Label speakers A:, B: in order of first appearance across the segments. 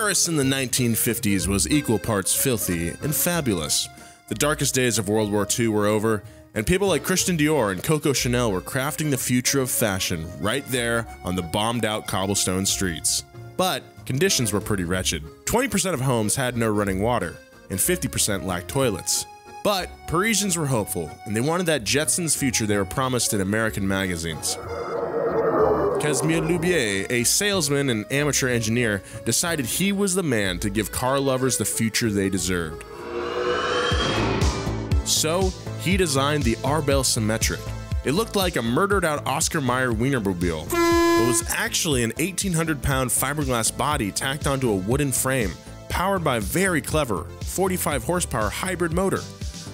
A: Paris in the 1950s was equal parts filthy and fabulous. The darkest days of World War II were over, and people like Christian Dior and Coco Chanel were crafting the future of fashion right there on the bombed out cobblestone streets. But conditions were pretty wretched. 20% of homes had no running water, and 50% lacked toilets. But Parisians were hopeful, and they wanted that Jetsons future they were promised in American magazines. Casimir Loubier, a salesman and amateur engineer, decided he was the man to give car lovers the future they deserved. So, he designed the Arbel Symmetric. It looked like a murdered out Oscar Mayer Wienermobile, but was actually an 1800 pound fiberglass body tacked onto a wooden frame, powered by a very clever 45 horsepower hybrid motor.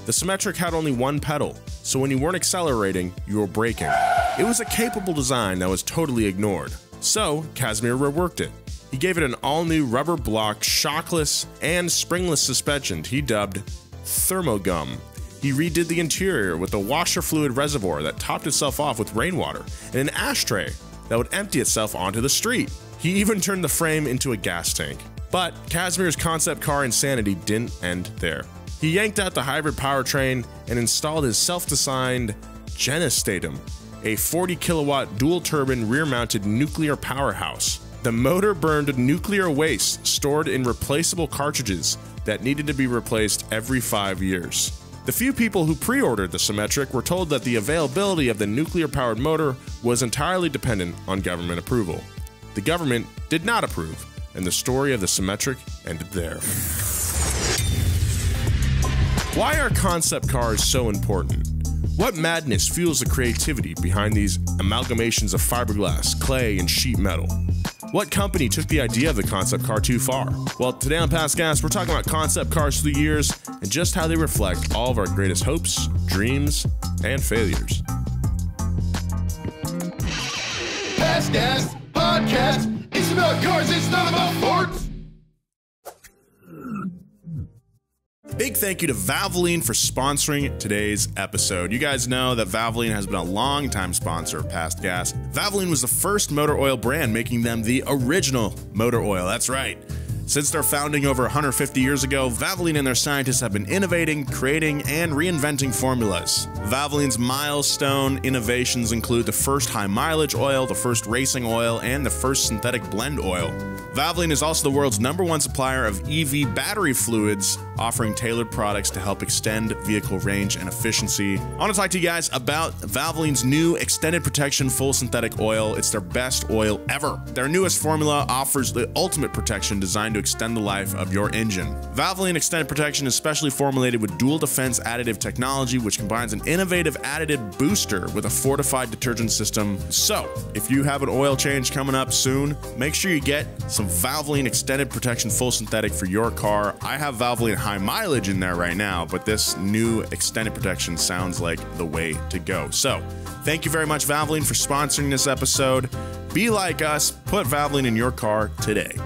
A: The Symmetric had only one pedal, so when you weren't accelerating, you were braking. It was a capable design that was totally ignored. So, Casimir reworked it. He gave it an all new rubber block, shockless, and springless suspension he dubbed Thermogum. He redid the interior with a washer fluid reservoir that topped itself off with rainwater and an ashtray that would empty itself onto the street. He even turned the frame into a gas tank. But Casimir's concept car insanity didn't end there. He yanked out the hybrid powertrain and installed his self-designed Genestatom, a 40 kilowatt dual turbine rear mounted nuclear powerhouse. The motor burned nuclear waste stored in replaceable cartridges that needed to be replaced every five years. The few people who pre ordered the Symmetric were told that the availability of the nuclear powered motor was entirely dependent on government approval. The government did not approve, and the story of the Symmetric ended there. Why are concept cars so important? What madness fuels the creativity behind these amalgamations of fiberglass, clay, and sheet metal? What company took the idea of the concept car too far? Well, today on Past Gas, we're talking about concept cars through the years and just how they reflect all of our greatest hopes, dreams, and failures.
B: Past Gas Podcast. It's about cars, it's not about forts.
A: Big thank you to Valvoline for sponsoring today's episode. You guys know that Valvoline has been a long-time sponsor of Past Gas. Valvoline was the first motor oil brand, making them the original motor oil. That's right. Since their founding over 150 years ago, Valvoline and their scientists have been innovating, creating, and reinventing formulas. Valvoline's milestone innovations include the first high mileage oil, the first racing oil, and the first synthetic blend oil. Valvoline is also the world's number one supplier of EV battery fluids, offering tailored products to help extend vehicle range and efficiency. I want to talk to you guys about Valvoline's new extended protection full synthetic oil. It's their best oil ever. Their newest formula offers the ultimate protection designed to extend the life of your engine. Valvoline Extended Protection is specially formulated with dual defense additive technology, which combines an innovative additive booster with a fortified detergent system. So, if you have an oil change coming up soon, make sure you get some Valvoline Extended Protection Full Synthetic for your car. I have Valvoline High Mileage in there right now, but this new extended protection sounds like the way to go. So, thank you very much, Valvoline, for sponsoring this episode. Be like us, put Valvoline in your car today.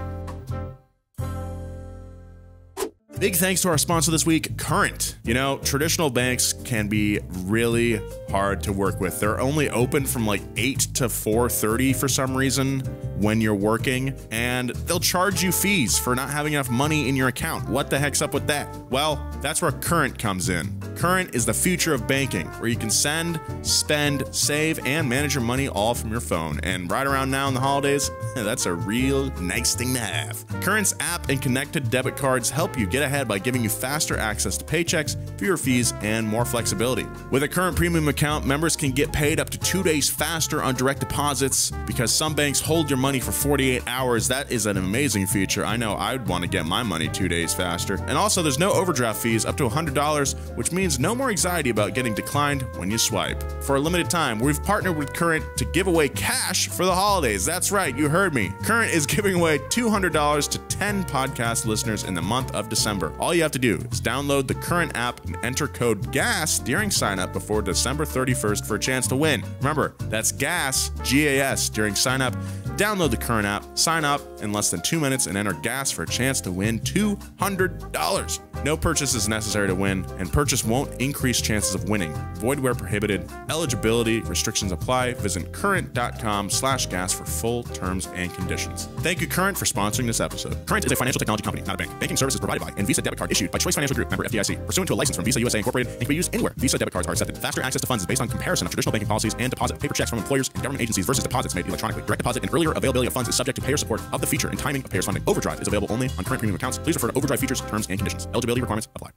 A: Big thanks to our sponsor this week, Current. You know, traditional banks can be really hard to work with. They're only open from like 8 to 4:30 for some reason when you're working, and they'll charge you fees for not having enough money in your account. What the heck's up with that? Well, that's where Current comes in. Current is the future of banking, where you can send, spend, save, and manage your money all from your phone. And right around now in the holidays, that's a real nice thing to have. Current's app and connected debit cards help you get ahead by giving you faster access to paychecks, fewer fees, and more flexibility. With a Current Premium account, members can get paid up to two days faster on direct deposits because some banks hold your money for 48 hours. That is an amazing feature. I know I'd want to get my money two days faster. And also, there's no overdraft fees up to $100, which means no more anxiety about getting declined when you swipe. For a limited time, we've partnered with Current to give away cash for the holidays. That's right, you heard me. Current is giving away $200 to 10 podcast listeners in the month of December. All you have to do is download the Current app and enter code GAS during signup before December 31st for a chance to win. Remember, that's GAS, G A S, during sign up. Download the Current app, sign up in less than two minutes, and enter gas for a chance to win $200. No purchase is necessary to win, and purchase won't increase chances of winning. Void where prohibited. Eligibility restrictions apply. Visit current.com slash gas for full terms and conditions. Thank you, Current, for sponsoring this episode. Current is a financial technology company, not a bank. Banking services provided by and Visa debit card issued by Choice Financial Group, member FDIC, pursuant to a license from Visa USA Incorporated, and can be used anywhere. Visa debit cards are accepted. Faster access to funds is based on comparison of traditional banking policies and deposit paper checks from employers and government agencies versus deposits made electronically. Direct deposit and earlier availability of funds is subject to payer support of the feature and timing of payers funding. Overdrive is available only on current premium accounts. Please refer to Overdrive features, terms, and conditions. Eligibility requirements apply.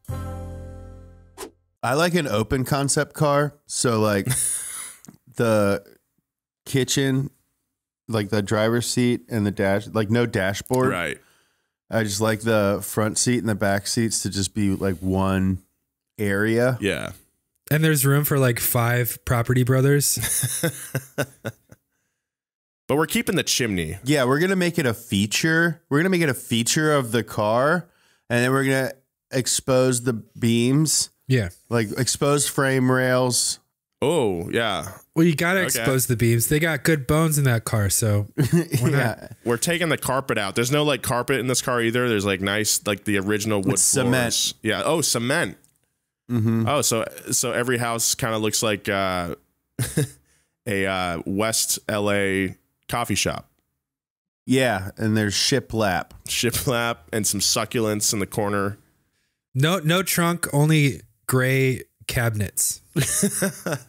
C: I like an open concept car. So like the kitchen, like the driver's seat and the dash, like no dashboard.
A: Right.
C: I just like the front seat and the back seats to just be like one area.
A: Yeah.
D: And there's room for like five property brothers.
A: But we're keeping the chimney.
C: Yeah, we're gonna make it a feature. We're gonna make it a feature of the car, and then we're gonna expose the beams,
D: yeah.
C: like exposed frame rails.
A: Oh, yeah.
D: Well, you got to
A: Okay.
D: expose the beams. They got good bones in that car. So
C: yeah,
A: We're taking the carpet out. There's no like carpet in this car either. There's like nice, like the original wood
C: It's cement.
A: Yeah. Oh, cement.
C: Mm -hmm.
A: Oh, so so every house kind of looks like uh, a uh, West LA coffee shop.
C: yeah, and there's shiplap.
A: Shiplap and some succulents in the corner.
D: no, no trunk, only gray cabinets.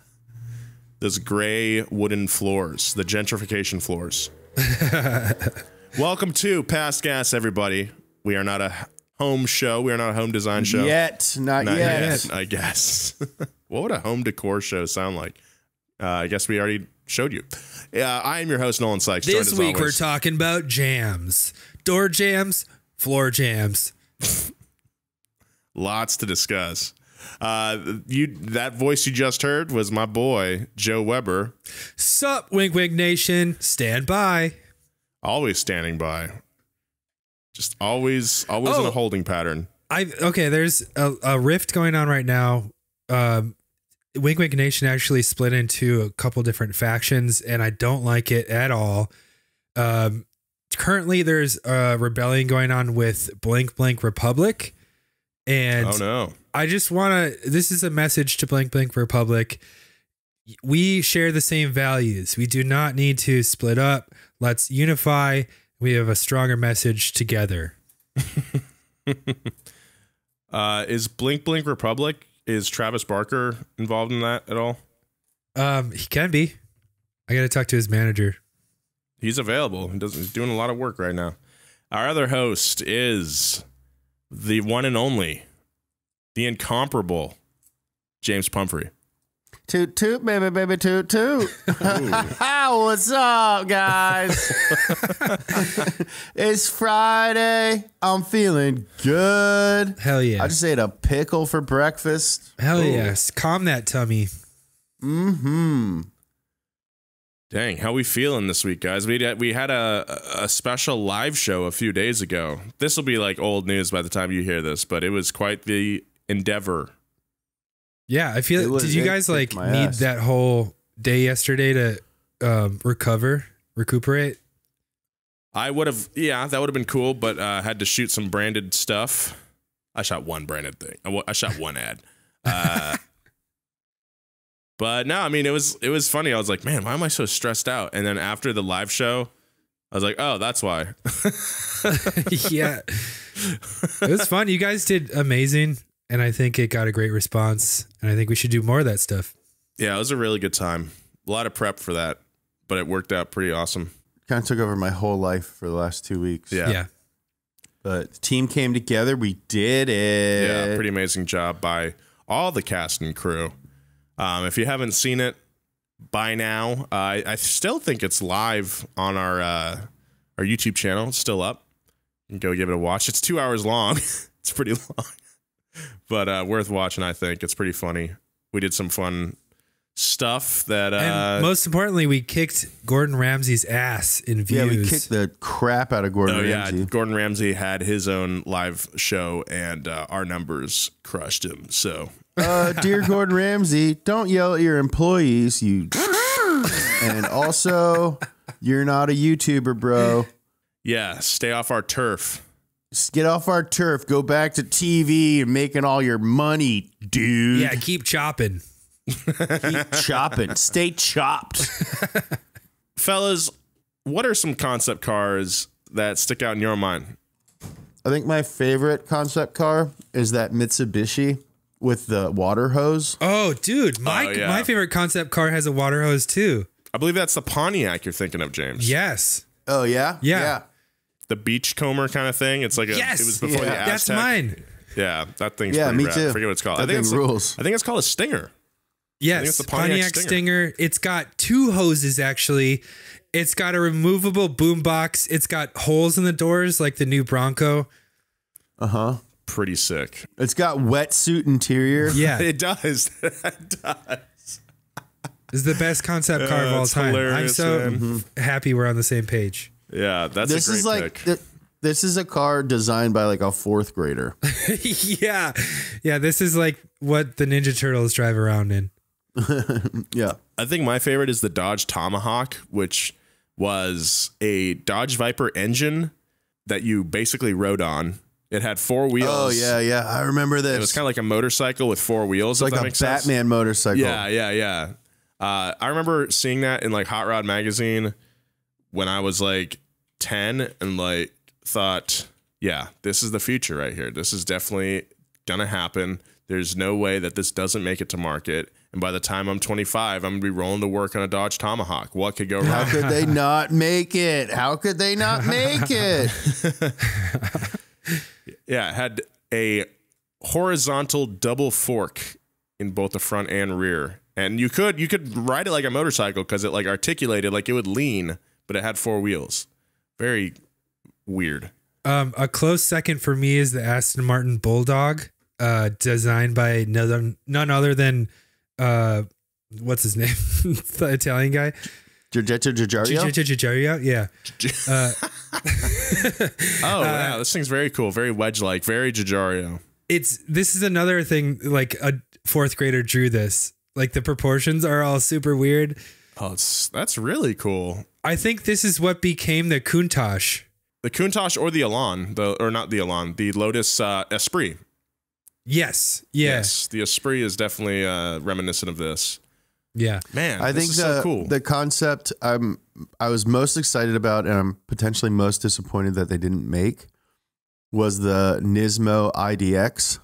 A: Those gray wooden floors, the gentrification floors. Welcome to Past Gas, everybody. We are not a home show. We are not a home design show.
C: Yet, not,
A: Not
C: yet.
A: yet, I guess. what would a home decor show sound like? Uh, I guess we already showed you. Uh, I am your host, Nolan Sykes.
D: This week we're talking about jams, door jams, floor jams.
A: lots to discuss. Uh, you that voice you just heard was my boy Joe Weber,
D: Sup, Wink Wink Nation, stand by.
A: always standing by, just always always in a
D: Oh.
A: holding pattern.
D: I okay. There's a, a rift going on right now. Um, Wink Wink Nation actually split into a couple different factions, and I don't like it at all. Um, currently, there's a rebellion going on with Blank Blank Republic, and
A: oh no,
D: I just want to. This is a message to Blank Blank Republic. We share the same values. We do not need to split up. Let's unify. We have a stronger message together.
A: uh, is Blink Blink Republic? Is Travis Barker involved in that at all?
D: Um, he can be. I got to talk to his manager.
A: He's available. He does, he's doing a lot of work right now. Our other host is the one and only, the incomparable James Pumphrey.
C: Toot toot, baby, baby, toot toot. What's up, guys? it's Friday. I'm feeling good.
D: Hell yeah.
C: I just ate a pickle for breakfast.
D: Hell yes. Calm that tummy.
C: Mm-hmm.
A: Dang, how we feeling this week, guys? We had, we had a a special live show a few days ago. This will be like old news by the time you hear this, but it was quite the endeavor.
D: Yeah, I
C: It
D: feel.
C: was-
D: did you
C: it
D: guys like need
C: ass.
D: that whole day yesterday to um, recover, recuperate?
A: I would have, yeah, that would have been cool, but uh, had to shoot some branded stuff. I shot one branded thing. I, I shot one ad. Uh, but no, I mean it was it was funny. I was like, man, why am I so stressed out? And then after the live show, I was like, oh, that's why.
D: yeah, it was fun. You guys did amazing, and I think it got a great response. And I think we should do more of that stuff.
A: yeah, it was a really good time. A lot of prep for that, but it worked out pretty awesome.
C: Kind of took over my whole life for the last two weeks.
A: Yeah.
D: yeah.
C: But the team came together. We did it.
A: Yeah, pretty amazing job by all the cast and crew. Um, if you haven't seen it by now, uh, I, I still think it's live on our uh, our YouTube channel. It's still up. You can go give it a watch. It's two hours long. it's pretty long, but uh, worth watching. I think it's pretty funny. We did some fun stuff that uh,
D: And most importantly, we kicked Gordon Ramsay's ass in views.
C: Yeah, we kicked the crap out of Gordon
A: Oh yeah, Gordon Ramsay had his own live show, and uh, our numbers crushed him. So
C: uh, dear Gordon Ramsay, don't yell at your employees. You and also You're not a YouTuber, bro.
A: Yeah, stay off our turf.
C: Just get off our turf. Go back to TV and making all your money, dude.
D: Yeah, keep chopping.
C: Keep chopping. Stay chopped.
A: Fellas, what are some concept cars that stick out in your mind?
C: I think my favorite concept car is that Mitsubishi with the water hose.
D: Oh, dude, my
A: Oh, yeah.
D: my favorite concept car has a water hose too.
A: I believe that's the Pontiac you're thinking of, James.
D: Yes.
C: Oh yeah,
D: Yeah.
A: The beachcomber kind of thing. It's like a,
D: Yes.
A: it was before the
C: Yeah.
D: That's mine.
A: Yeah, that thing's
C: Yeah,
A: pretty
C: me
A: rad.
C: too.
A: I forget what it's called. I think
C: thing
A: it's
C: rules.
A: I think it's called a Stinger.
D: Yes,
A: it's the Pontiac
D: Pontiac,
A: Stinger.
D: Stinger. It's got two hoses actually. It's got a removable boom box. It's got holes in the doors like the new Bronco.
C: Uh huh.
A: Pretty sick.
C: It's got wetsuit interior.
D: Yeah,
A: It does. it does.
D: This is the best concept car of
A: Uh,
D: all time. I'm so
A: man.
D: happy we're on the same page.
A: Yeah, that's
C: This
A: a great
C: is like
A: pick.
C: th- this is a car designed by like a fourth grader.
D: yeah, yeah. This is like what the Ninja Turtles drive around in.
C: Yeah.
A: I think my favorite is the Dodge Tomahawk, which was a Dodge Viper engine that you basically rode on. It had four wheels.
C: Oh yeah, yeah. I remember this.
A: It was kind of like a motorcycle with four wheels.
C: it's like a
A: makes sense.
C: Batman motorcycle.
A: Yeah, yeah, yeah. Uh, I remember seeing that in like Hot Rod magazine when I was like 10 and like thought, yeah, this is the future right here. This is definitely gonna happen. There's no way that this doesn't make it to market. And by the time I'm 25, I'm gonna be rolling to work on a Dodge Tomahawk. What could go wrong?
C: How could they not make it? How could they not make it?
A: yeah, it had a horizontal double fork in both the front and rear. And you could you could ride it like a motorcycle because it like articulated like it would lean, but it had four wheels. Very weird.
D: Um, a close second for me is the Aston Martin Bulldog, uh, designed by none, none other than uh, what's his name, the Italian guy,
C: Giorgetto Giugiaro?
D: Giorgio. Yeah, uh,
A: Oh wow, this thing's very cool, very wedge like, very Giorgio.
D: it's this is another thing. Like a fourth grader drew this. Like the proportions are all super weird.
A: Oh, it's, that's really cool.
D: I think this is what became the Countach.
A: The Countach or the Elan, the or not the Elan, the Lotus uh, Esprit.
D: Yes. Yeah.
A: Yes, the Esprit is definitely uh, reminiscent of this.
D: Yeah.
A: Man,
C: I
A: this
C: think
A: is
C: the
A: so cool.
C: the concept I'm I was most excited about and I'm potentially most disappointed that they didn't make was the Nismo IDX.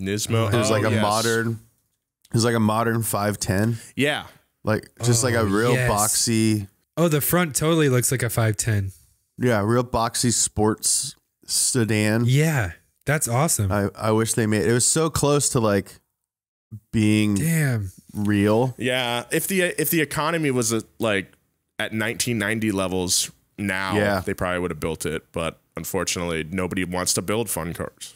A: Nismo.
C: It was
A: oh,
C: like a
A: yes.
C: modern it was like a modern 510.
A: Yeah,
C: Like just like a
D: Oh,
C: real
D: yes.
C: boxy
D: Oh, the front totally looks like a 510.
C: yeah, real boxy sports sedan.
D: Yeah. That's awesome.
C: I, I wish they made it was so close to like being
D: Damn.
C: real.
A: yeah. If the if the economy was uh, like at 1990 levels now,
C: Yeah.
A: they probably would have built it. But unfortunately, nobody wants to build fun cars.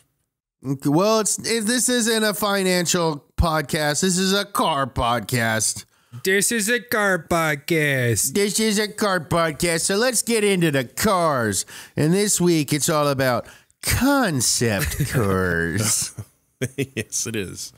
C: Well, it's it, this isn't a financial podcast. This is a car podcast.
D: This is a car podcast.
C: This is a car podcast, so let's get into the cars. And this week it's all about concept cars.
A: yes, it is.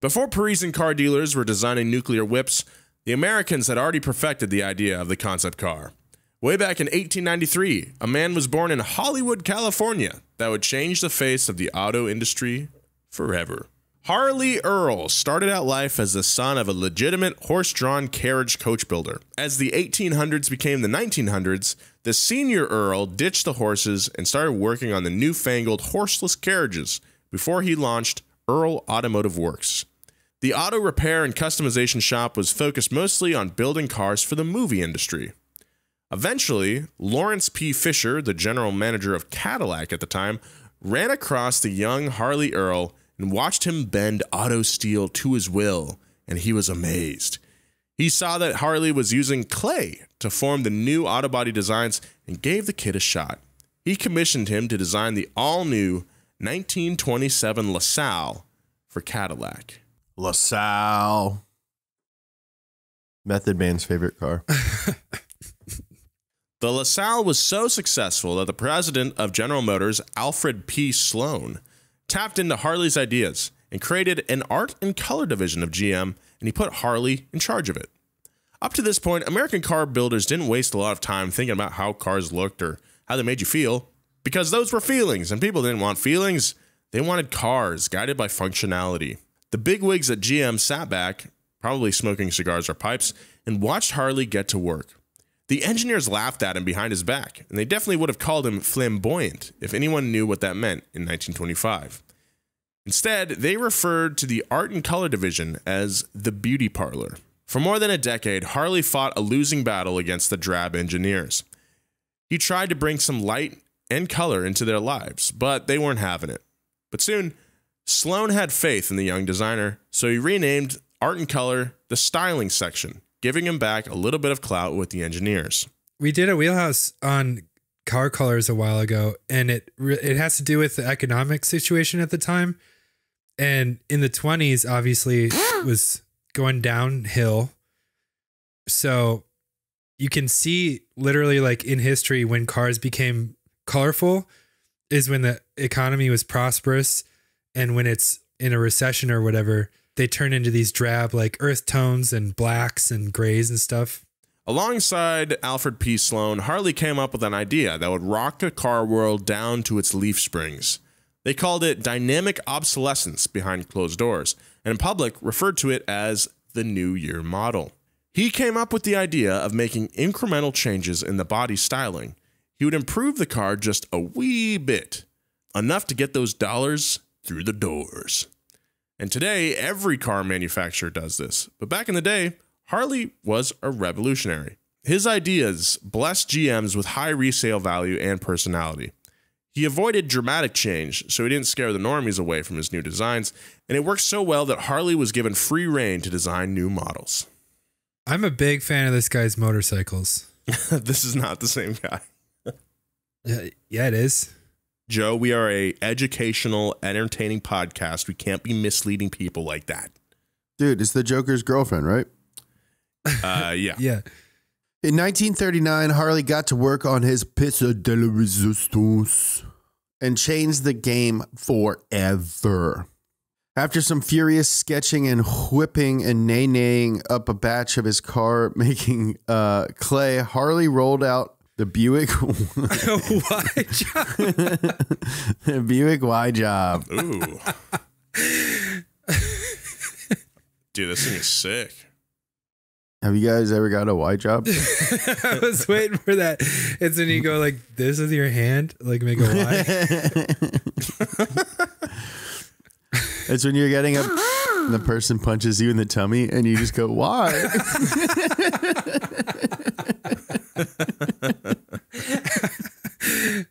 A: Before Parisian car dealers were designing nuclear whips, the Americans had already perfected the idea of the concept car. Way back in 1893, a man was born in Hollywood, California, that would change the face of the auto industry forever. Harley Earl started out life as the son of a legitimate horse drawn carriage coach builder. As the 1800s became the 1900s, the senior Earl ditched the horses and started working on the newfangled horseless carriages before he launched Earl Automotive Works. The auto repair and customization shop was focused mostly on building cars for the movie industry. Eventually, Lawrence P. Fisher, the general manager of Cadillac at the time, ran across the young Harley Earl and watched him bend auto steel to his will, and he was amazed. He saw that Harley was using clay to form the new auto body designs and gave the kid a shot. He commissioned him to design the all new 1927 LaSalle for Cadillac.
C: LaSalle. Method Man's favorite car.
A: The LaSalle was so successful that the president of General Motors, Alfred P. Sloan, tapped into Harley's ideas and created an art and color division of GM, and he put Harley in charge of it. Up to this point, American car builders didn't waste a lot of time thinking about how cars looked or how they made you feel, because those were feelings, and people didn't want feelings. They wanted cars guided by functionality. The bigwigs at GM sat back, probably smoking cigars or pipes, and watched Harley get to work. The engineers laughed at him behind his back, and they definitely would have called him flamboyant if anyone knew what that meant in 1925. Instead, they referred to the art and color division as the beauty parlor. For more than a decade, Harley fought a losing battle against the drab engineers. He tried to bring some light and color into their lives, but they weren't having it. But soon, Sloan had faith in the young designer, so he renamed Art and Color the styling section, giving him back a little bit of clout with the engineers.
D: We did a wheelhouse on car colors a while ago, and it it has to do with the economic situation at the time. And in the twenties, obviously, it was going downhill. So you can see literally like in history when cars became colorful is when the economy was prosperous and when it's in a recession or whatever they turn into these drab like earth tones and blacks and grays and stuff
A: Alongside Alfred P. Sloan, Harley came up with an idea that would rock the car world down to its leaf springs. They called it dynamic obsolescence behind closed doors, and in public referred to it as the New Year model. He came up with the idea of making incremental changes in the body styling. He would improve the car just a wee bit, enough to get those dollars through the doors. And today, every car manufacturer does this. But back in the day, Harley was a revolutionary. His ideas blessed GMs with high resale value and personality. He avoided dramatic change, so he didn't scare the normies away from his new designs, and it worked so well that Harley was given free reign to design new models.
D: i'm a big fan of this guy's motorcycles
A: this is not the same guy.
D: yeah, yeah it is
A: Joe, we are a educational, entertaining podcast. We can't be misleading people like that.
C: Dude, it's the Joker's girlfriend, right?
A: Uh, yeah.
D: yeah
C: In 1939, Harley got to work on his Pizza de la Resistance and changed the game forever. After some furious sketching and whipping and nay-naying up a batch of his car making uh, clay, Harley rolled out the Buick
D: why job.
C: the Buick Y job.
A: Ooh. Dude, this thing is sick.
C: Have you guys ever got a Y job?
D: I was waiting for that. It's when you go like this with your hand, like make a Y.
C: it's when you're getting up and the person punches you in the tummy and you just go, why?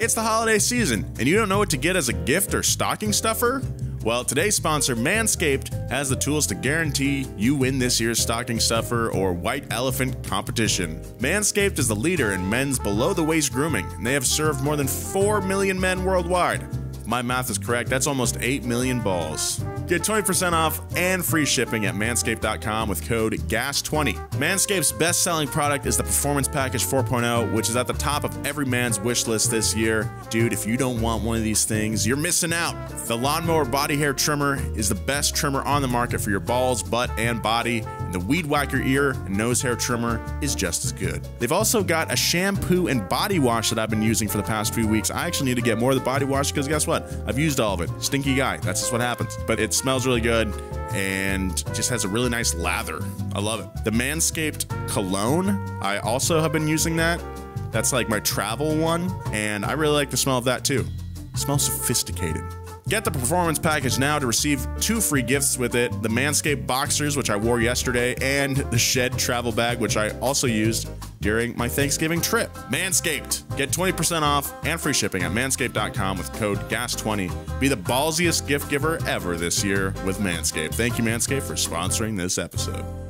A: It's the holiday season, and you don't know what to get as a gift or stocking stuffer? Well, today's sponsor, Manscaped, has the tools to guarantee you win this year's stocking stuffer or white elephant competition. Manscaped is the leader in men's below the waist grooming, and they have served more than 4 million men worldwide. My math is correct, that's almost 8 million balls. Get 20% off and free shipping at manscaped.com with code GAS20. Manscaped's best selling product is the Performance Package 4.0, which is at the top of every man's wish list this year. Dude, if you don't want one of these things, you're missing out. The Lawnmower Body Hair Trimmer is the best trimmer on the market for your balls, butt, and body, and the Weed Whacker Ear and Nose Hair Trimmer is just as good. They've also got a shampoo and body wash that I've been using for the past few weeks. I actually need to get more of the body wash because guess what? I've used all of it. Stinky guy. That's just what happens. But it smells really good and just has a really nice lather. I love it. The Manscaped cologne, I also have been using that. That's like my travel one, and I really like the smell of that too. It smells sophisticated. Get the performance package now to receive two free gifts with it the Manscaped boxers, which I wore yesterday, and the Shed travel bag, which I also used during my Thanksgiving trip. Manscaped. Get 20% off and free shipping at manscaped.com with code GAS20. Be the ballsiest gift giver ever this year with Manscaped. Thank you, Manscaped, for sponsoring this episode.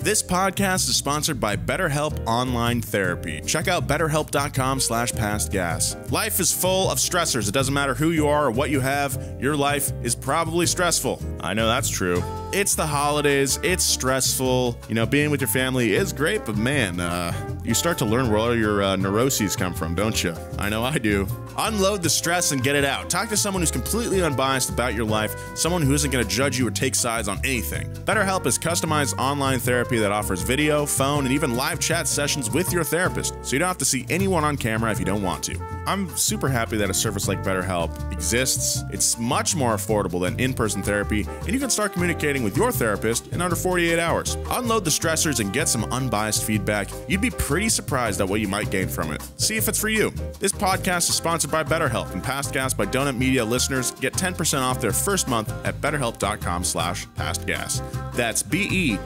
A: This podcast is sponsored by BetterHelp Online Therapy. Check out betterhelp.com slash past gas. Life is full of stressors. It doesn't matter who you are or what you have, your life is probably stressful. I know that's true. It's the holidays, it's stressful. You know, being with your family is great, but man, uh, you start to learn where all your uh, neuroses come from, don't you? I know I do. Unload the stress and get it out. Talk to someone who's completely unbiased about your life, someone who isn't going to judge you or take sides on anything. BetterHelp is customized online therapy that offers video, phone, and even live chat sessions with your therapist, so you don't have to see anyone on camera if you don't want to. I'm super happy that a service like BetterHelp exists. It's much more affordable than in person therapy, and you can start communicating with your therapist in under 48 hours. Unload the stressors and get some unbiased feedback. You'd be pretty surprised at what you might gain from it. See if it's for you. This podcast is sponsored by BetterHelp, and Past Gas by Donut Media listeners get 10% off their first month at betterhelp.com slash pastgas. That's B-E-T-T-E-R-H-E-L-P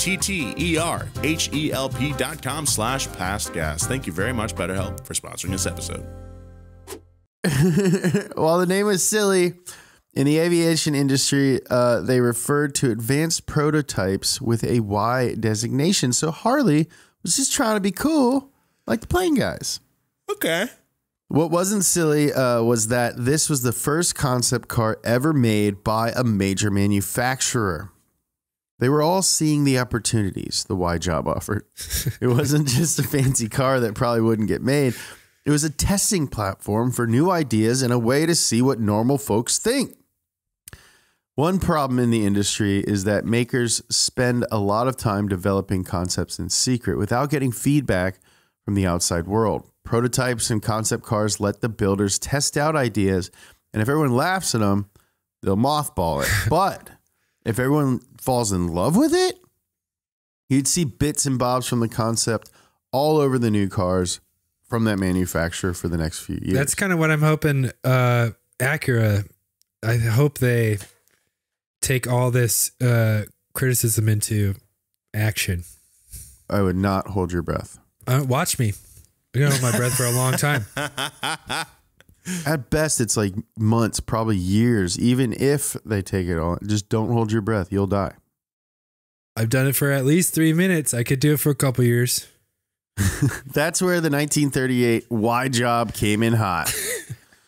A: dot com slash pastgas. Thank you very much, BetterHelp, for sponsoring this episode.
C: While the name was silly, in the aviation industry, uh, they referred to advanced prototypes with a Y designation. So Harley was just trying to be cool, like the plane guys.
A: Okay.
C: What wasn't silly uh, was that this was the first concept car ever made by a major manufacturer. They were all seeing the opportunities the Y job offered. it wasn't just a fancy car that probably wouldn't get made. It was a testing platform for new ideas and a way to see what normal folks think. One problem in the industry is that makers spend a lot of time developing concepts in secret without getting feedback from the outside world. Prototypes and concept cars let the builders test out ideas, and if everyone laughs at them, they'll mothball it. but if everyone falls in love with it, you'd see bits and bobs from the concept all over the new cars from that manufacturer for the next few years.
D: That's kind of what I'm hoping. Uh, Acura, I hope they take all this uh, criticism into action.
C: I would not hold your breath.
D: Uh, watch me. I'm gonna hold my breath for a long time.
C: At best, it's like months, probably years. Even if they take it all, just don't hold your breath. You'll die.
D: I've done it for at least three minutes. I could do it for a couple years.
C: That's where the 1938 Y job came in hot.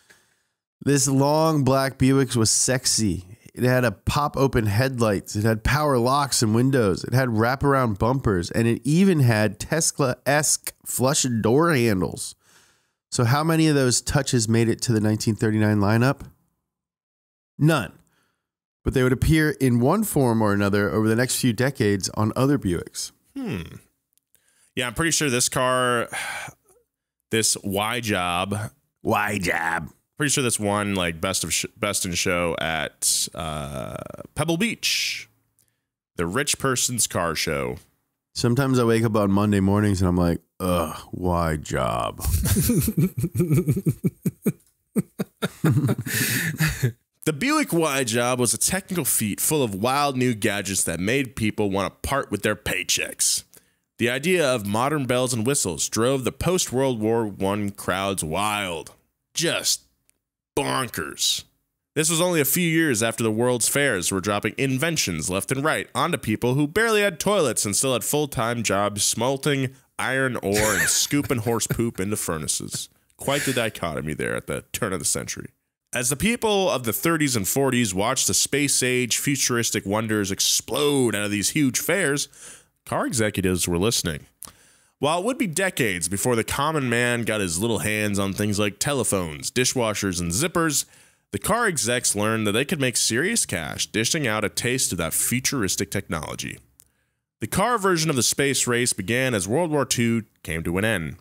C: this long black Buick was sexy. It had a pop open headlights. It had power locks and windows. It had wraparound bumpers, and it even had Tesla esque flush door handles. So, how many of those touches made it to the 1939 lineup? None. But they would appear in one form or another over the next few decades on other Buicks.
A: Hmm. Yeah, I'm pretty sure this car, this Y job,
C: Y job.
A: Pretty sure this won like best of sh- best in show at uh, Pebble Beach, the rich person's car show.
C: Sometimes I wake up on Monday mornings and I'm like, ugh, why job?
A: The Buick Y job was a technical feat full of wild new gadgets that made people want to part with their paychecks. The idea of modern bells and whistles drove the post World War I crowds wild. Just bonkers. This was only a few years after the World's Fairs were dropping inventions left and right onto people who barely had toilets and still had full time jobs smelting iron ore and scooping horse poop into furnaces. Quite the dichotomy there at the turn of the century. As the people of the 30s and 40s watched the space age futuristic wonders explode out of these huge fairs, car executives were listening. While it would be decades before the common man got his little hands on things like telephones, dishwashers, and zippers, the car execs learned that they could make serious cash dishing out a taste of that futuristic technology. The car version of the space race began as World War II came to an end.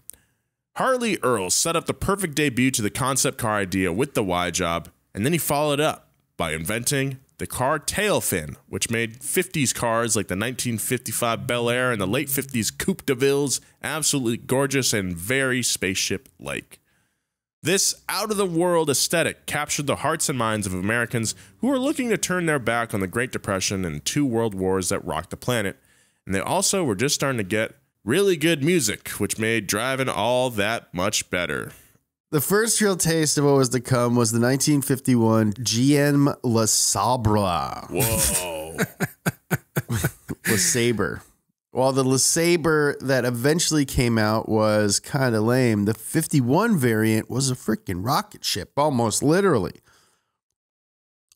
A: Harley Earl set up the perfect debut to the concept car idea with the Y job, and then he followed up by inventing the car tail fin, which made 50s cars like the 1955 Bel Air and the late 50s Coupe de Villes absolutely gorgeous and very spaceship like. This out of the world aesthetic captured the hearts and minds of Americans who were looking to turn their back on the Great Depression and two world wars that rocked the planet, and they also were just starting to get really good music, which made driving all that much better.
C: The first real taste of what was to come was the 1951 GM La Sabra.
A: Whoa.
C: La Sabre. While the La Sabre that eventually came out was kind of lame, the 51 variant was a freaking rocket ship, almost literally.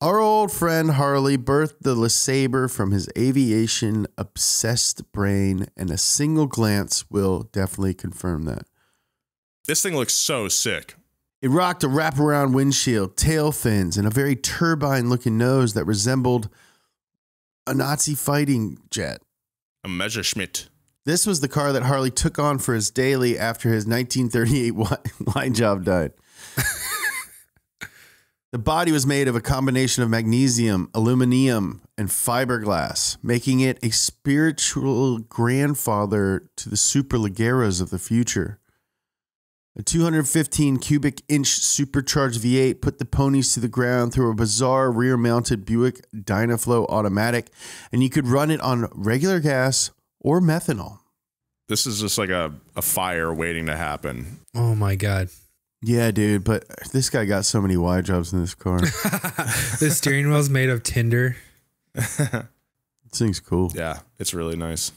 C: Our old friend Harley birthed the LeSabre from his aviation obsessed brain, and a single glance will definitely confirm that.
A: This thing looks so sick.
C: It rocked a wraparound windshield, tail fins, and a very turbine looking nose that resembled a Nazi fighting jet.
A: A Messerschmitt.
C: This was the car that Harley took on for his daily after his 1938 line job died. the body was made of a combination of magnesium, aluminum, and fiberglass, making it a spiritual grandfather to the superleggeras of the future. A 215 cubic inch supercharged V8 put the ponies to the ground through a bizarre rear mounted Buick Dynaflow automatic, and you could run it on regular gas or methanol.
A: This is just like a, a fire waiting to happen.
D: Oh my god.
C: Yeah, dude, but this guy got so many wide jobs in this car.
D: the steering wheel's made of tinder.
C: this thing's cool.
A: Yeah, it's really nice.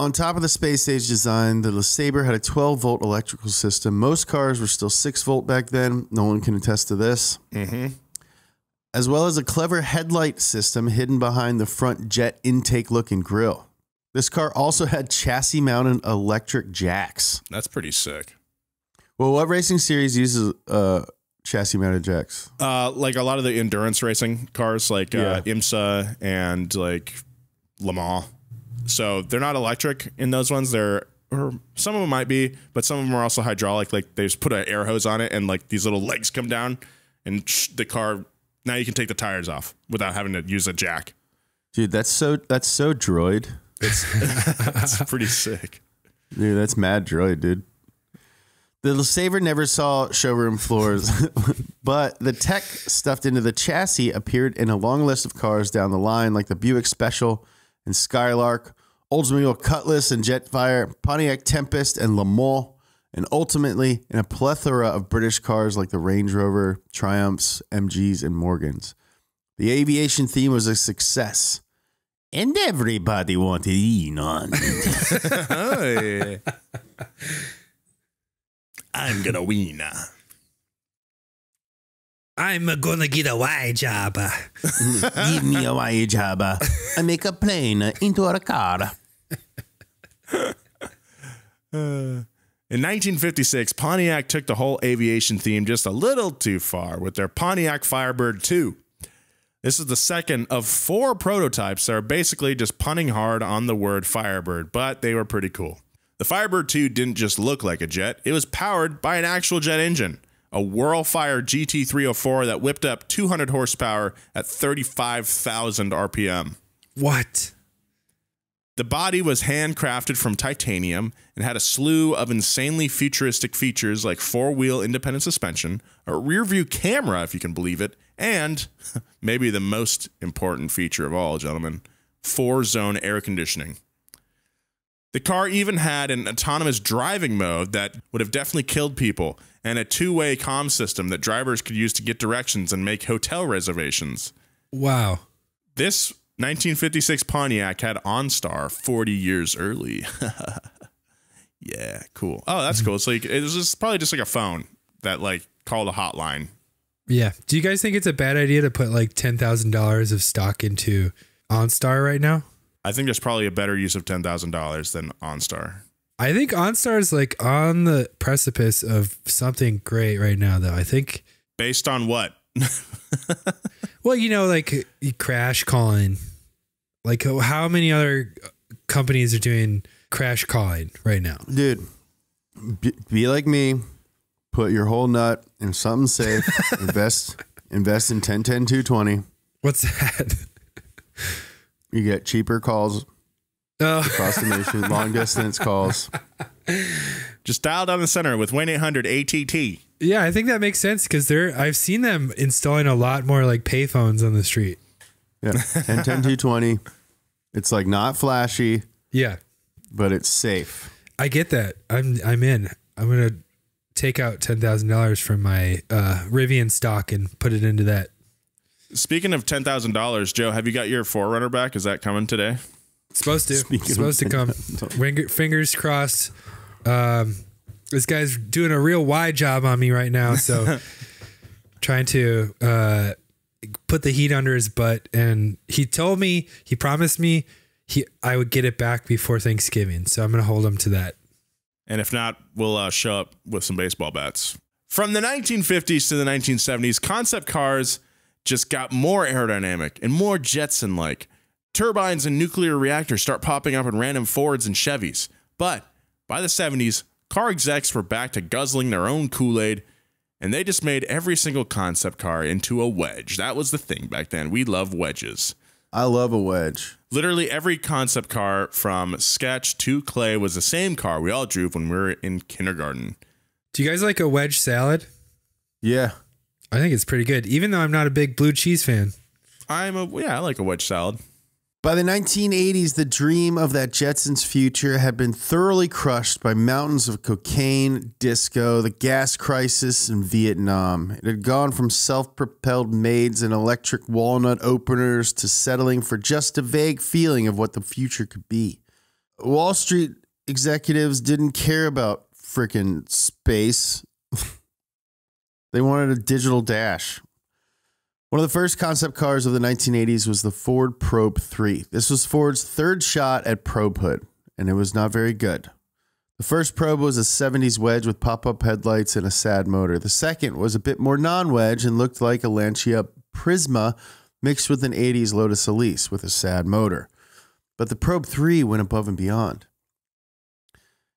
C: On top of the space age design, the LeSabre had a 12 volt electrical system. Most cars were still 6 volt back then. No one can attest to this.
A: Mm-hmm.
C: As well as a clever headlight system hidden behind the front jet intake looking grille. This car also had chassis mounted electric jacks.
A: That's pretty sick.
C: Well, what racing series uses uh, chassis mounted jacks?
A: Uh, like a lot of the endurance racing cars, like uh, IMSA and like Le Mans. So they're not electric in those ones. They're or some of them might be, but some of them are also hydraulic. Like they just put an air hose on it, and like these little legs come down, and sh- the car. Now you can take the tires off without having to use a jack.
C: Dude, that's so that's so droid.
A: It's pretty sick.
C: Dude, that's mad droid, dude. The Saver never saw showroom floors, but the tech stuffed into the chassis appeared in a long list of cars down the line, like the Buick Special and Skylark, Oldsmobile Cutlass and Jetfire, Pontiac Tempest and Le Mans, and ultimately in a plethora of British cars like the Range Rover, Triumphs, MGs, and Morgans. The aviation theme was a success, and everybody wanted in on it.
A: I'm gonna win. Uh.
D: I'm gonna get a wide job.
C: Give me a wide job. I make a plane into a car.
A: Uh, in 1956, Pontiac took the whole aviation theme just a little too far with their Pontiac Firebird 2. This is the second of four prototypes that are basically just punning hard on the word Firebird, but they were pretty cool. The Firebird 2 didn't just look like a jet, it was powered by an actual jet engine, a Whirlfire GT304 that whipped up 200 horsepower at 35,000 RPM.
D: What?
A: The body was handcrafted from titanium and had a slew of insanely futuristic features like four wheel independent suspension, a rear view camera, if you can believe it, and maybe the most important feature of all, gentlemen four zone air conditioning. The car even had an autonomous driving mode that would have definitely killed people, and a two way comm system that drivers could use to get directions and make hotel reservations.
D: Wow.
A: This 1956 Pontiac had OnStar 40 years early. yeah, cool. Oh, that's mm-hmm. cool. It's like, it was just probably just like a phone that like called a hotline.
D: Yeah. Do you guys think it's a bad idea to put like ten thousand dollars of stock into OnStar right now?
A: I think there's probably a better use of ten thousand dollars than OnStar.
D: I think OnStar is like on the precipice of something great right now, though. I think.
A: Based on what?
D: Well, you know, like crash calling. Like uh, how many other uh, companies are doing crash calling right now?
C: Dude, be, be like me. Put your whole nut in something safe. invest invest in 10 10 220.
D: What's that?
C: You get cheaper calls
D: Oh,
C: across the nation, long distance calls.
A: Just dial down the center with 1 800 ATT.
D: yeah, I think that makes sense because they're. I've seen them installing a lot more like payphones on the street.
C: Yeah, 10 10 220. It's like not flashy,
D: Yeah,
C: but it's safe.
D: I get that. I'm I'm in. I'm gonna take out ten thousand dollars from my uh, Rivian stock and put it into that.
A: Speaking of $10,000, Joe, have you got your 4Runner back? Is that coming today?
D: It's supposed to.
C: Speaking
D: It's supposed to
C: of
D: come. Finger- Fingers crossed. Um, this guy's doing a real wide job on me right now. So trying to uh, put the heat under his butt, and he told me he promised me he I would get it back before Thanksgiving. So I'm gonna hold him to that.
A: And if not, we'll uh, show up with some baseball bats. From the 1950s to the 1970s, concept cars just got more aerodynamic and more Jetson like. Turbines and nuclear reactors start popping up in random Fords and Chevys. But by the 70s, car execs were back to guzzling their own Kool Aid, and they just made every single concept car into a wedge. That was the thing back then. We love wedges.
C: I love a wedge.
A: Literally every concept car from sketch to clay was the same car we all drove when we were in kindergarten.
D: Do you guys like a wedge salad?
C: Yeah.
D: I think it's pretty good, even though I'm not a big blue cheese fan.
A: I'm a yeah, I like a wedge salad.
C: By the 1980s, the dream of that Jetsons future had been thoroughly crushed by mountains of cocaine, disco, the gas crisis, and Vietnam. It had gone from self propelled maids and electric walnut openers to settling for just a vague feeling of what the future could be. Wall Street executives didn't care about frickin' space, they wanted a digital dash. One of the first concept cars of the 1980s was the Ford Probe 3. This was Ford's third shot at probehood, and it was not very good. The first probe was a 70s wedge with pop up headlights and a sad motor. The second was a bit more non wedge and looked like a Lancia Prisma mixed with an 80s Lotus Elise with a sad motor. But the Probe 3 went above and beyond.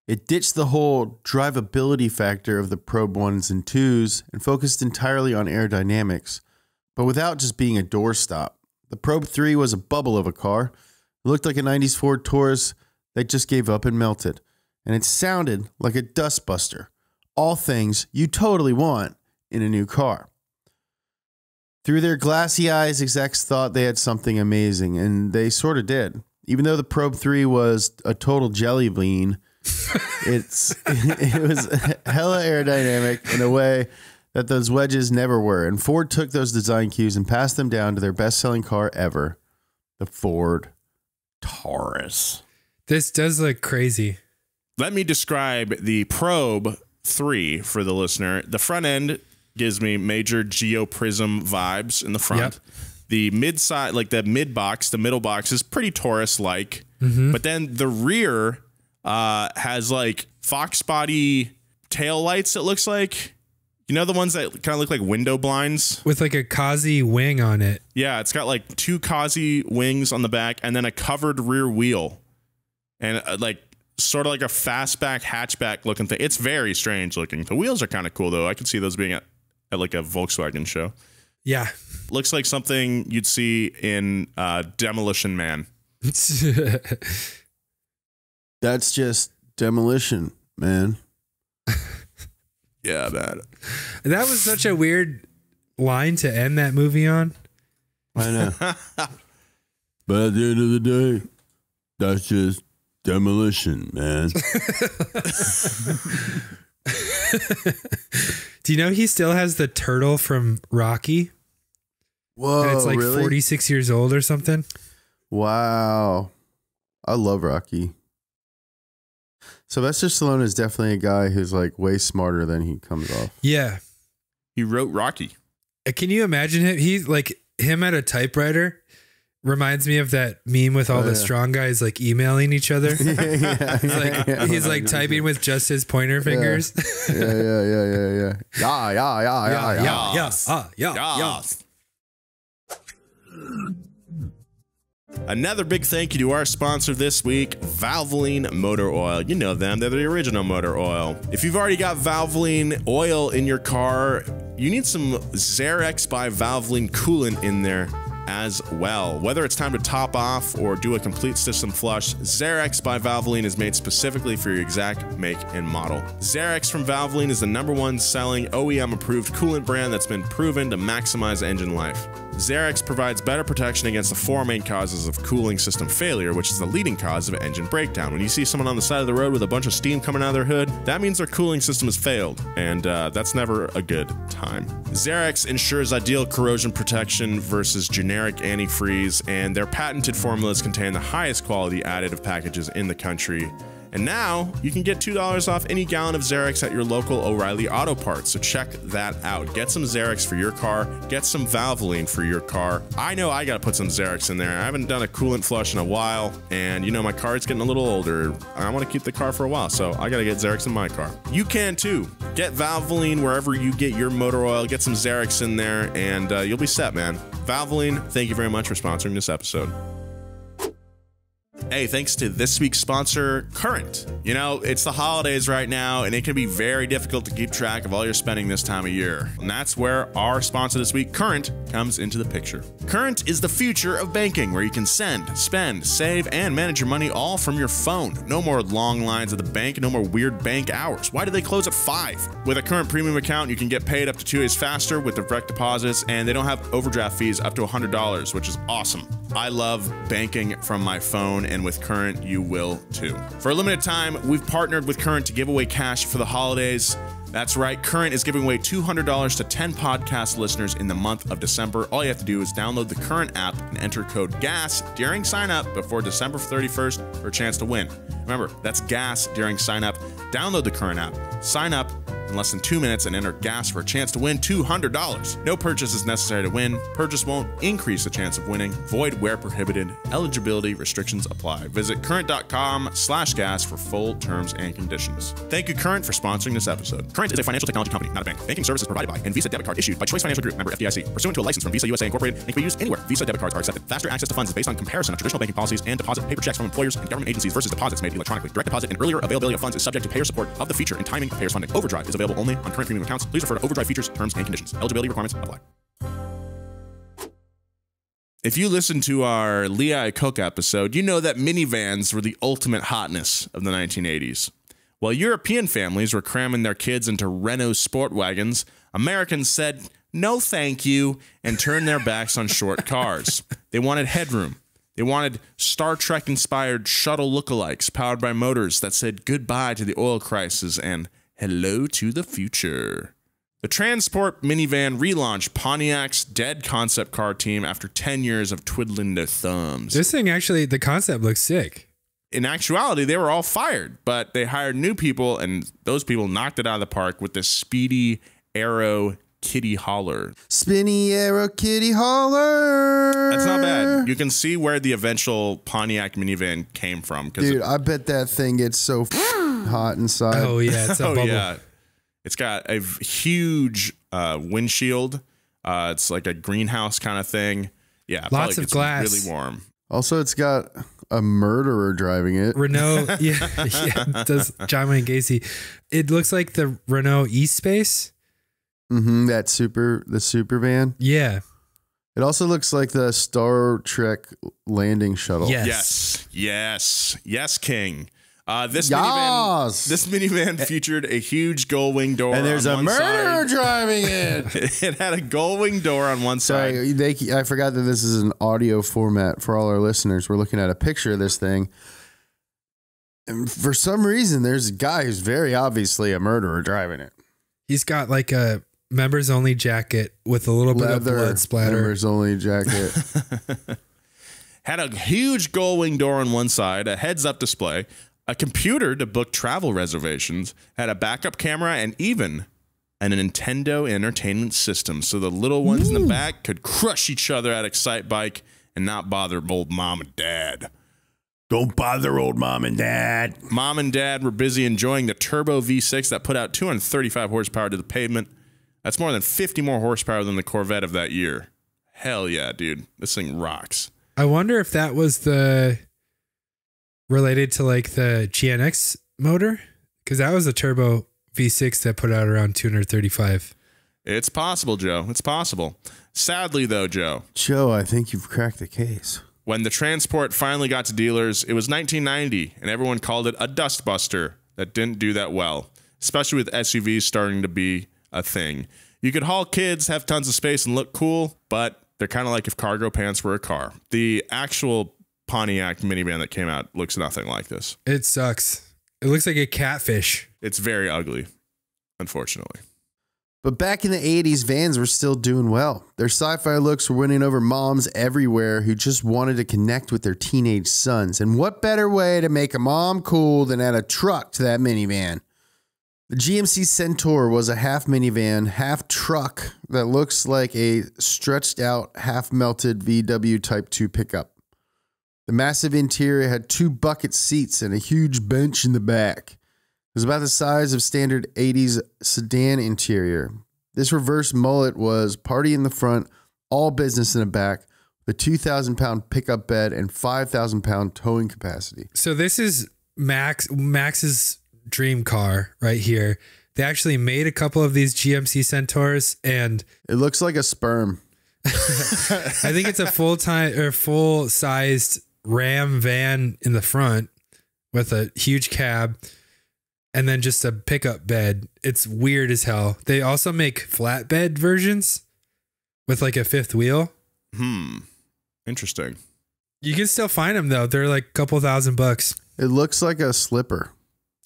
C: It ditched the whole drivability factor of the Probe 1s and 2s and focused entirely on aerodynamics but without just being a doorstop. The Probe 3 was a bubble of a car. It looked like a 90s Ford Taurus that just gave up and melted. And it sounded like a dustbuster. All things you totally want in a new car. Through their glassy eyes, execs thought they had something amazing, and they sort of did. Even though the Probe 3 was a total jelly bean, it's it was hella aerodynamic in a way that those wedges never were. And Ford took those design cues and passed them down to their best selling car ever, the Ford Taurus.
D: This does look crazy.
A: Let me describe the Probe 3 for the listener. The front end gives me major Geo Prizm vibes in the front.
D: Yep.
A: The mid side, like the mid box, the middle box is pretty Taurus like. But then the rear uh, has like fox body tail lights, it looks like. You know the ones that kind of look like window blinds?
D: With like a Kazi wing on it.
A: Yeah, it's got like two Kazi wings on the back and then a covered rear wheel. And uh, like sort of like a fastback hatchback looking thing. It's very strange looking. The wheels are kind of cool though. I could see those being at, at like a Volkswagen show.
D: Yeah.
A: Looks like something you'd see in uh, Demolition Man.
C: That's just demolition, man.
A: Yeah, man.
D: that was such a weird line to end that movie on.
C: I know. but at the end of the day, that's just demolition, man.
D: Do you know he still has the turtle from Rocky?
C: Whoa,
D: and it's like
C: really?
D: 46 years old or something.
C: Wow. I love Rocky. Sylvester Stallone is definitely a guy who's like way smarter than he comes off.
D: Yeah.
A: He wrote Rocky.
D: Uh, Can you imagine him? He's like him at a typewriter reminds me of that meme with all
C: Oh,
D: the
C: yeah.
D: strong guys like emailing each other.
C: yeah,
D: He's like he's like typing with just his pointer fingers.
C: yeah, yeah, yeah, yeah, yeah. Yeah, yeah, yeah, yeah, yeah.
D: yeah, yeah, ah, yeah, yeah.
A: Another big thank you to our sponsor this week, Valvoline Motor Oil. You know them, they're the original motor oil. If you've already got Valvoline oil in your car, you need some Zerex by Valvoline coolant in there as well. Whether it's time to top off or do a complete system flush, Zerex by Valvoline is made specifically for your exact make and model. Zerex from Valvoline is the number one selling OEM approved coolant brand that's been proven to maximize engine life. Zerex provides better protection against the four main causes of cooling system failure, which is the leading cause of engine breakdown. When you see someone on the side of the road with a bunch of steam coming out of their hood, that means their cooling system has failed, and uh, that's never a good time. Zerex ensures ideal corrosion protection versus generic antifreeze, and their patented formulas contain the highest quality additive packages in the country. And now you can get $2 off any gallon of Zerex at your local O'Reilly Auto Parts. So check that out. Get some Zerex for your car, get some Valvoline for your car. I know I got to put some Zerex in there. I haven't done a coolant flush in a while, and you know, my car's getting a little older. I want to keep the car for a while, so I got to get Zerex in my car. You can too. Get Valvoline wherever you get your motor oil, get some Zerex in there, and uh, you'll be set, man. Valvoline, thank you very much for sponsoring this episode. Hey, thanks to this week's sponsor, Current. You know, it's the holidays right now, and it can be very difficult to keep track of all your spending this time of year. And that's where our sponsor this week, Current, comes into the picture. Current is the future of banking, where you can send, spend, save, and manage your money all from your phone. No more long lines at the bank, no more weird bank hours. Why do they close at 5? With a Current premium account, you can get paid up to two days faster with direct deposits, and they don't have overdraft fees up to $100, which is awesome. I love banking from my phone, and with Current, you will too. For a limited time, we've partnered with Current to give away cash for the holidays. That's right, Current is giving away $200 to 10 podcast listeners in the month of December. All you have to do is download the Current app and enter code GAS during sign up before December 31st for a chance to win. Remember, that's GAS during sign up. Download the Current app, sign up, in less than two minutes and enter gas for a chance to win $200. No purchase is necessary to win. Purchase won't increase the chance of winning. Void where prohibited. Eligibility restrictions apply. Visit current.com slash gas for full terms and conditions. Thank you, Current, for sponsoring this episode. Current is a financial technology company, not a bank. Banking services provided by and Visa debit card issued by Choice Financial Group, member FDIC. Pursuant to a license from Visa USA Incorporated and can be used anywhere. Visa debit cards are accepted. Faster access to funds is based on comparison of traditional banking policies and deposit paper checks from employers and government agencies versus deposits made electronically. Direct deposit and earlier availability of funds is subject to payer support of the feature and timing of payers funding. Overdrive is available only on current premium accounts. Please refer to overdrive features, terms, and conditions. Eligibility requirements apply. If you listen to our Lee Iacocca episode, you know that minivans were the ultimate hotness of the 1980s. While European families were cramming their kids into Renault sport wagons, Americans said, no thank you, and turned their backs on short cars. They wanted headroom. They wanted Star Trek inspired shuttle lookalikes powered by motors that said goodbye to the oil crisis and hello to the future. The Trans Sport minivan relaunched Pontiac's dead concept car team after 10 years of twiddling their thumbs.
D: This thing actually, the concept looks sick.
A: In actuality, they were all fired, but they hired new people, and those people knocked it out of the park with the speedy Arrow Kitty Holler.
C: Spinny Arrow Kitty Holler.
A: That's not bad. You can see where the eventual Pontiac minivan came from. Because
C: Dude, I bet that thing gets so hot inside.
D: Oh yeah, it's a
A: oh
D: bubble.
A: yeah, It's got a huge uh, windshield. Uh, it's like a greenhouse kind of thing. Yeah, it probably
D: Lots of
A: gets
D: glass.
A: Really warm.
C: Also, it's got a murderer driving it.
D: Renault, yeah, yeah, does John Wayne Gacy. It looks like the Renault Espace.
C: Mm-hmm. that super, the super van.
D: Yeah.
C: It also looks like the Star Trek landing shuttle.
D: Yes.
A: Yes, yes, yes, King. Uh, this minivan,
C: Yes.
A: this minivan featured a huge gull wing door,
C: and there's
A: on
C: a
A: one
C: murderer
A: side.
C: driving it.
A: it had a gull wing door on one side.
C: Sorry, they, I forgot that this is an audio format for all our listeners. We're looking at a picture of this thing. And for some reason, there's a guy who's very obviously a murderer driving it.
D: He's got like a members only jacket with a little bit of blood splatter.
C: members only jacket.
A: had a huge gull wing door on one side, a heads up display, a computer to book travel reservations, had a backup camera, and even a Nintendo Entertainment System. So the little ones in the back could crush each other at Excitebike and not bother old mom and dad.
C: Don't bother old mom and dad.
A: Mom and dad were busy enjoying the Turbo V6 that put out 235 horsepower to the pavement. That's more than 50 more horsepower than the Corvette of that year. Hell yeah, dude. This thing rocks.
D: I wonder if that was the related to like the GNX motor because that was a turbo V6 that put out around 235.
A: It's possible, Joe. It's possible. Sadly, though, Joe,
C: Joe, I think you've cracked the case.
A: when the Trans Sport finally got to dealers, it was 1990, and everyone called it a dustbuster that didn't do that well, especially with SUVs starting to be a thing. You could haul kids, have tons of space, and look cool, but they're kind of like if cargo pants were a car. The actual Pontiac minivan that came out looks nothing like this.
D: It sucks. It looks like a catfish.
A: It's very ugly, unfortunately.
C: But back in the 80s, vans were still doing well. Their sci fi looks were winning over moms everywhere who just wanted to connect with their teenage sons. And what better way to make a mom cool than add a truck to that minivan? The GMC Centaur was a half minivan, half truck that looks like a stretched out, half melted VW Type 2 pickup. The massive interior had two bucket seats and a huge bench in the back. It was about the size of standard 80s sedan interior. This reverse mullet was party in the front, all business in the back, the 2,000 pound pickup bed and 5,000 pound towing capacity.
D: So this is Max Max's dream car right here. They actually made a couple of these GMC Centaurs, and
C: It looks like a sperm.
D: I think it's a full time or full sized Ram van in the front with a huge cab and then just a pickup bed. It's weird as hell. They also make flatbed versions with like a fifth wheel.
A: Hmm. Interesting.
D: You can still find them though. They're like a couple thousand bucks.
C: It looks like a slipper.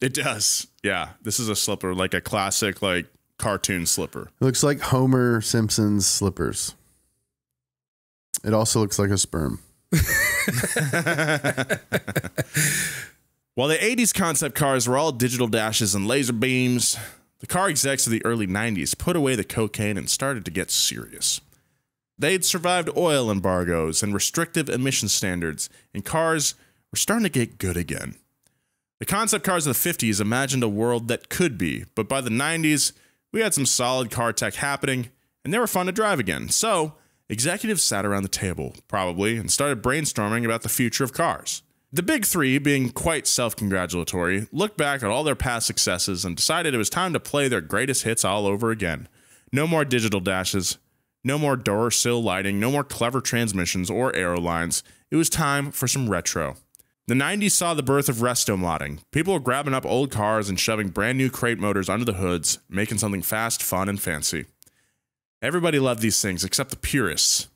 A: It does. Yeah. This is a slipper, like a classic, like cartoon slipper.
C: It looks like Homer Simpson's slippers. It also looks like a sperm.
A: While the 80s concept cars were all digital dashes and laser beams, the car execs of the early 90s put away the cocaine and started to get serious. They'd survived oil embargoes and restrictive emission standards, and cars were starting to get good again. The concept cars of the 50s imagined a world that could be, but by the 90s, we had some solid car tech happening, and they were fun to drive again. So, executives sat around the table, probably, and started brainstorming about the future of cars. The big three, being quite self congratulatory, looked back at all their past successes and decided it was time to play their greatest hits all over again. No more digital dashes, no more door sill lighting, no more clever transmissions or aero lines. It was time for some retro. The 90s saw the birth of resto modding. People were grabbing up old cars and shoving brand new crate motors under the hoods, making something fast, fun, and fancy. Everybody loved these things except the purists,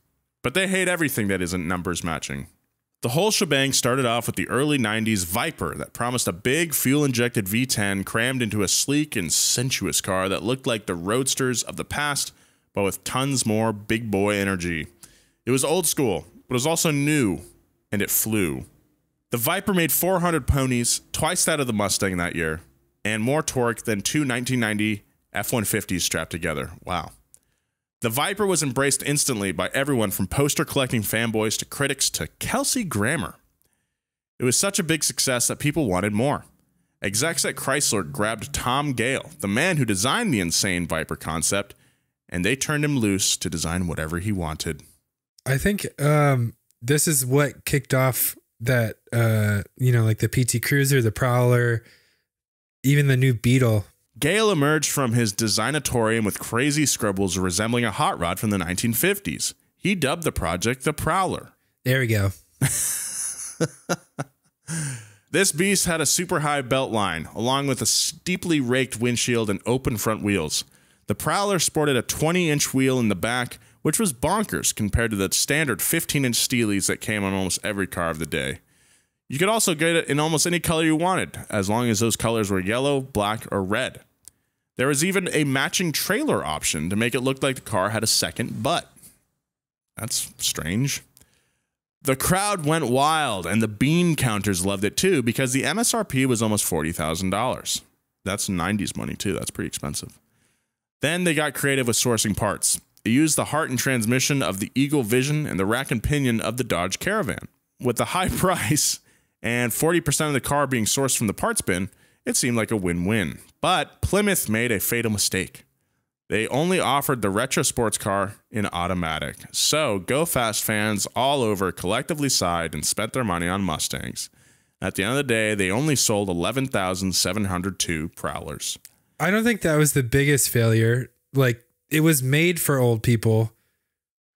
A: but they hate everything that isn't numbers matching. The whole shebang started off with the early 90s Viper that promised a big fuel injected V10 crammed into a sleek and sensuous car that looked like the roadsters of the past, but with tons more big boy energy. It was old school, but it was also new, and it flew. The Viper made 400 ponies, twice that of the Mustang that year, and more torque than two 1990 F 150s strapped together. Wow. The Viper was embraced instantly by everyone from poster collecting fanboys to critics to Kelsey Grammer. It was such a big success that people wanted more. Execs at Chrysler grabbed Tom Gale, the man who designed the insane Viper concept, and they turned him loose to design whatever he wanted.
D: I think um, this is what kicked off that uh, you know, like the PT Cruiser, the Prowler, even the new Beetle.
A: Gale emerged from his designatorium with crazy scribbles resembling a hot rod from the 1950s. He dubbed the project the Prowler.
D: There we go.
A: This beast had a super high belt line, along with a steeply raked windshield and open front wheels. The Prowler sported a 20 inch wheel in the back, which was bonkers compared to the standard 15 inch Steelies that came on almost every car of the day. You could also get it in almost any color you wanted, as long as those colors were yellow, black, or red. There was even a matching trailer option to make it look like the car had a second butt. That's strange. The crowd went wild, and the bean counters loved it too because the MSRP was almost $40,000. That's 90s money too. That's pretty expensive. Then they got creative with sourcing parts. They used the heart and transmission of the Eagle Vision and the rack and pinion of the Dodge Caravan. With the high price and 40% of the car being sourced from the parts bin, it seemed like a win win. But Plymouth made a fatal mistake. They only offered the retro sports car in automatic. So, Go Fast fans all over collectively sighed and spent their money on Mustangs. At the end of the day, they only sold 11,702 Prowlers.
D: I don't think that was the biggest failure. Like it was made for old people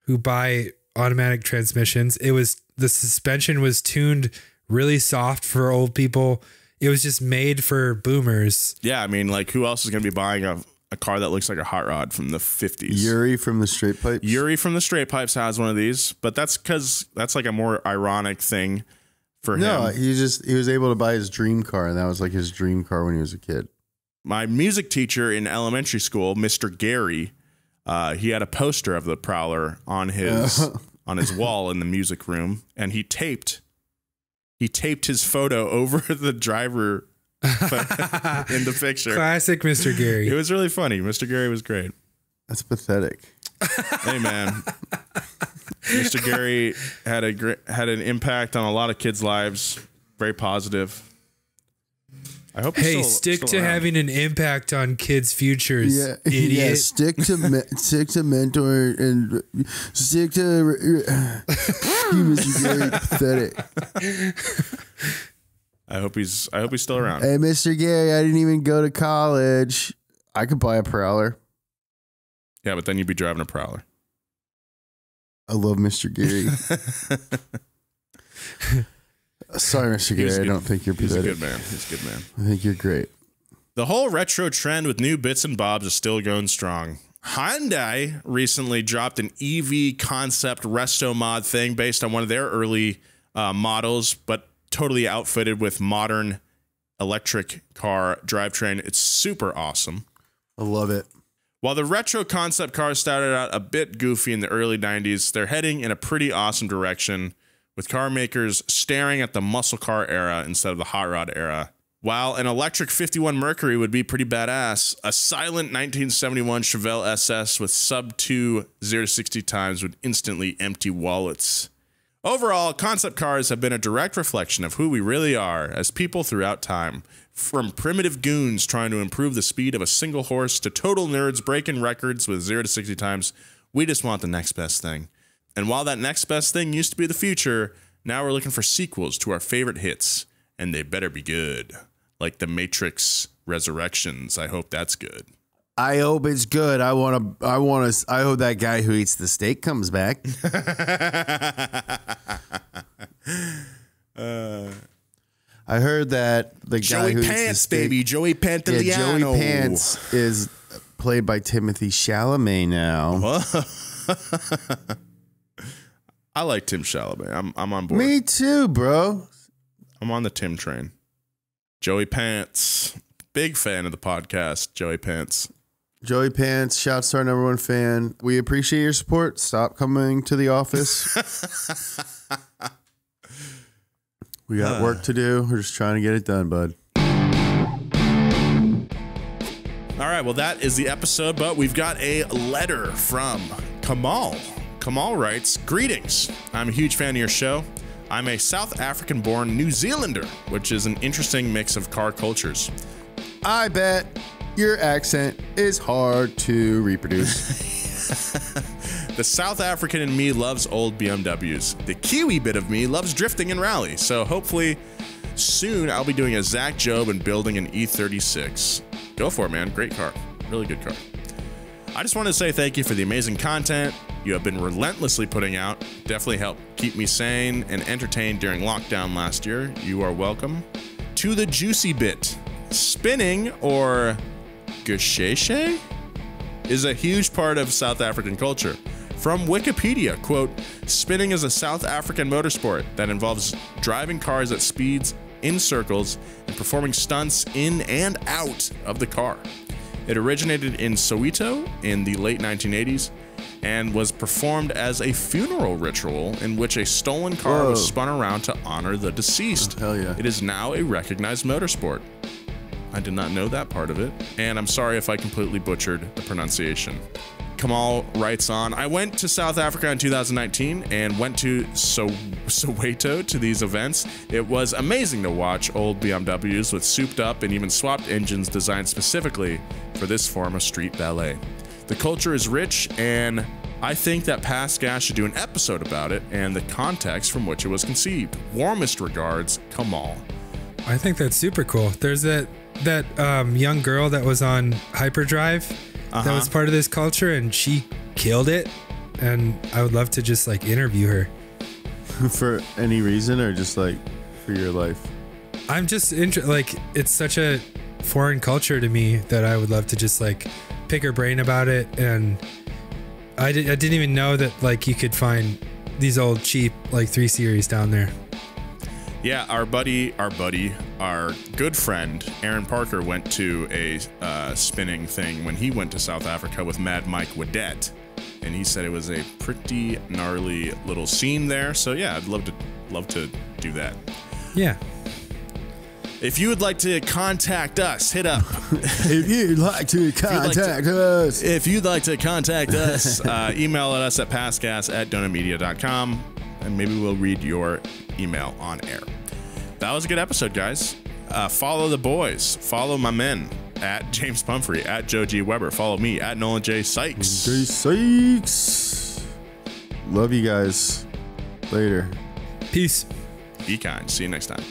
D: who buy automatic transmissions. It was the suspension was tuned really soft for old people. It was just made for boomers.
A: Yeah, I mean, like, who else is going to be buying a, a car that looks like a hot rod from the 50s?
C: Yuri from the Straight Pipes.
A: Yuri from the Straight Pipes has one of these, but that's because that's like a more ironic thing for
C: no,
A: him.
C: he just he was able to buy his dream car, and that was like his dream car when he was a kid.
A: my music teacher in elementary school, Mr. Gary, uh, he had a poster of the Prowler on his on his wall in the music room, and he taped he taped his photo over the driver in the picture.
D: Classic Mr. Gary.
A: It was really funny. Mr. Gary was great.
C: That's pathetic.
A: Hey man, Mr. Gary had a great, had an impact on a lot of kids' lives. Very positive. I hope. he's
D: Hey,
A: still-
D: stick
A: still
D: to
A: around.
D: having an impact on kids' futures,
C: Yeah,
D: idiot.
C: yeah. Stick to me, stick to mentor and stick to Mr. Gary. Pathetic.
A: I hope he's. I hope he's still around.
C: Hey, Mr. Gary, I didn't even go to college. I could buy a prowler.
A: Yeah, but then you'd be driving a Prowler.
C: I love Mr. Gary. Sorry, Mr. Gary. I don't think you're
A: He's a
C: pathetic.
A: good man. He's a good man.
C: I think you're great.
A: The whole retro trend with new bits and bobs is still going strong. Hyundai recently dropped an EV concept resto mod thing based on one of their early uh, models, but totally outfitted with modern electric car drivetrain. It's super awesome.
C: I love it.
A: While the retro concept cars started out a bit goofy in the early 90s, they're heading in a pretty awesome direction, with car makers staring at the muscle car era instead of the hot rod era. While an electric 51 Mercury would be pretty badass, a silent 1971 Chevelle SS with sub 2 0 60 times would instantly empty wallets. Overall, concept cars have been a direct reflection of who we really are as people throughout time. From primitive goons trying to improve the speed of a single horse to total nerds breaking records with 0 to 60 times, we just want the next best thing. And while that next best thing used to be the future, now we're looking for sequels to our favorite hits, and they better be good. Like The Matrix Resurrections. I hope that's good.
C: I hope it's good. I want to. I want to. I hope that guy who eats the steak comes back. Uh, I heard that the guy
A: Joey
C: who eats the
A: Pants,
C: steak,
A: baby. Joey
C: Yeah, Joey Pants is played by Timothy Chalamet now.
A: I like Tim Chalamet. I'm I'm on board.
C: Me too, bro.
A: I'm on the Tim train. Joey Pants. Big fan of the podcast, Joey Pants.
C: Joey Pants, shouts to our number one fan. We appreciate your support. Stop coming to the office. we got work to do. We're just trying to get it done, bud.
A: All right, well, that is the episode, but we've got a letter from Kamal. Kamal writes Greetings. I'm a huge fan of your show. I'm a South African born New Zealander, which is an interesting mix of car cultures.
C: I bet your accent is hard to reproduce.
A: The South African in me loves old BMWs. The Kiwi bit of me loves drifting and rally. So hopefully soon I'll be doing a Zack Jobe and building an E36. Go for it, man. Great car. Really good car. I just want to say thank you for the amazing content you have been relentlessly putting out. Definitely helped keep me sane and entertained during lockdown last year. You are welcome. To the juicy bit. Spinning or gusheshe is a huge part of South African culture. From Wikipedia, quote, spinning is a South African motorsport that involves driving cars at speeds in circles and performing stunts in and out of the car. It originated in Soweto in the late 1980s and was performed as a funeral ritual in which a stolen car was spun around to honor the deceased.
C: Oh, hell yeah.
A: It is now a recognized motorsport. I did not know that part of it, and I'm sorry if I completely butchered the pronunciation. Kamal writes on I went to South Africa in 2019 and went to so- Soweto to these events. It was amazing to watch old BMWs with souped up and even swapped engines designed specifically for this form of street ballet. The culture is rich, and I think that Past Gas should do an episode about it and the context from which it was conceived. Warmest regards, Kamal.
D: I think that's super cool. There's that that um, young girl that was on Hyperdrive that was part of this culture, and she killed it. And I would love to just like interview her.
C: for any reason or just like for your life?
D: I'm just inter- like it's such a foreign culture to me that I would love to just like pick her brain about it. And I, di- I didn't even know that like you could find these old cheap like three series down there.
A: Yeah, our buddy, our buddy, our good friend Aaron Parker went to a uh, spinning thing when he went to South Africa with Mad Mike Whiddett, and he said it was a pretty gnarly little scene there. So yeah, I'd love to love to do that.
D: Yeah.
A: If you would like to contact us, hit up.
C: if you'd like to
A: like to-
C: contact us,
A: if you'd like to contact us, uh, email at us at pastgas at donutmedia.com, and maybe we'll read your email on air. That was a good episode, guys. Uh, follow the boys. Follow my men at James Pumphrey, at Joe G. Weber. Follow me at Nolan J. Sykes.
C: J. Sykes. Love you guys. Later.
D: Peace.
A: Be kind. See you next time.